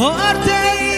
Or day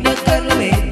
Carolina, Carolina.